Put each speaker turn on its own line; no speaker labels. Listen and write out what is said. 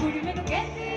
Should gonna get it.